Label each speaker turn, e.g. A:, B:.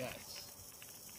A: Yes.